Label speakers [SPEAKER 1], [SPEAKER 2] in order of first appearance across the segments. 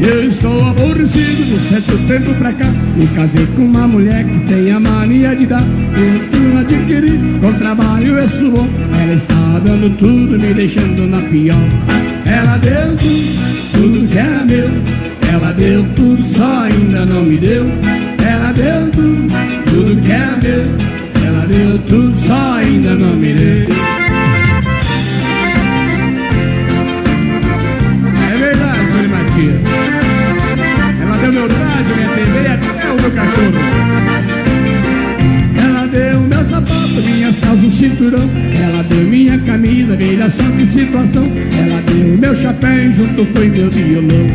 [SPEAKER 1] estou aborrecido de certo tempo pra cá. Me casei com uma mulher que tem a mania de dar. Eu adquiri com trabalho e suor Ela está dando tudo, me deixando na pior. Ela deu tudo, tudo que era meu. Ela deu tudo, só ainda não me deu. Ela deu tudo, tudo que era meu. Ela deu tudo, só ainda não me deu situação. Ela deu meu chapéu, junto foi meu violão.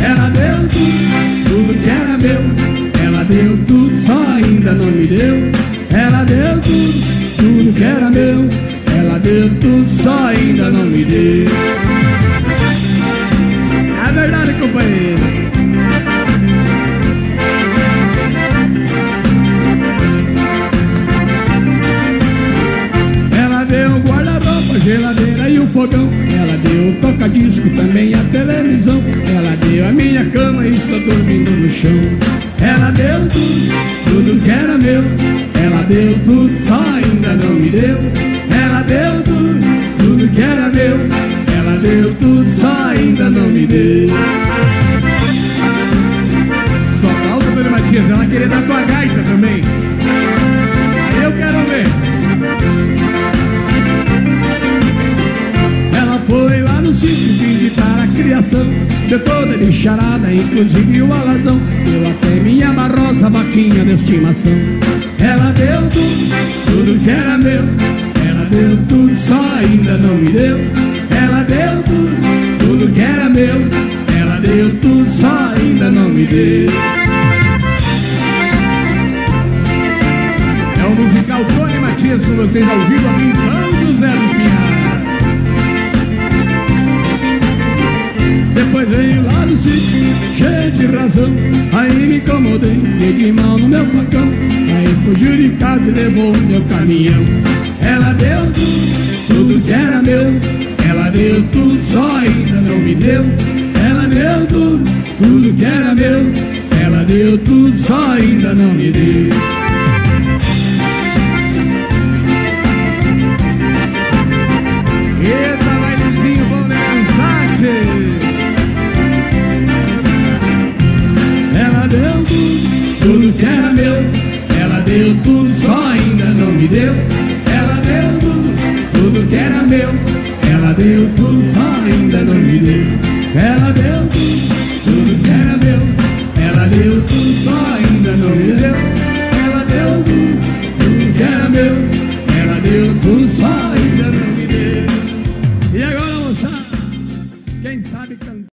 [SPEAKER 1] Ela deu tudo, tudo que era meu. Ela deu tudo, só ainda não me deu. Ela deu tudo, tudo que era meu. Ela deu tudo, só ainda não me deu verdade, companheiro. Fogão. Ela deu o toca-disco, também a televisão. Ela deu a minha cama e estou dormindo no chão. Ela deu tudo, tudo que era meu. Ela deu tudo, só ainda não me deu. Ela deu tudo, tudo que era meu. Ela deu tudo, só ainda não me deu. Só falta, Dona Matias, ela querer dar tua gaita também. Eu quero ver. No sítio visitar a criação. Deu toda bicharada, inclusive o alazão. Deu até minha barrosa vaquinha de estimação. Ela deu tudo, tudo que era meu. Ela deu tudo, só ainda não me deu. Ela deu tudo, tudo que era meu. Ela deu tudo, só ainda não me deu. É o musical Tony Matias com vocês ao vivo aqui em cheio de razão Aí me incomodei, dei de mão no meu facão Aí fugiu de casa e levou meu caminhão Ela deu tudo, tudo que era meu ela deu tudo, só ainda não me deu. Ela deu tudo, tudo que era meu. Ela deu tudo, só ainda não me deu. Me deu. Ela deu tudo, tudo que era meu. Ela deu tudo, só ainda não me deu. Ela deu tudo, tudo que era meu. Ela deu tudo, só ainda não me deu. Ela deu tudo, tudo que era meu. Ela deu tudo, só ainda não me deu. E agora, moçada, quem sabe cantar?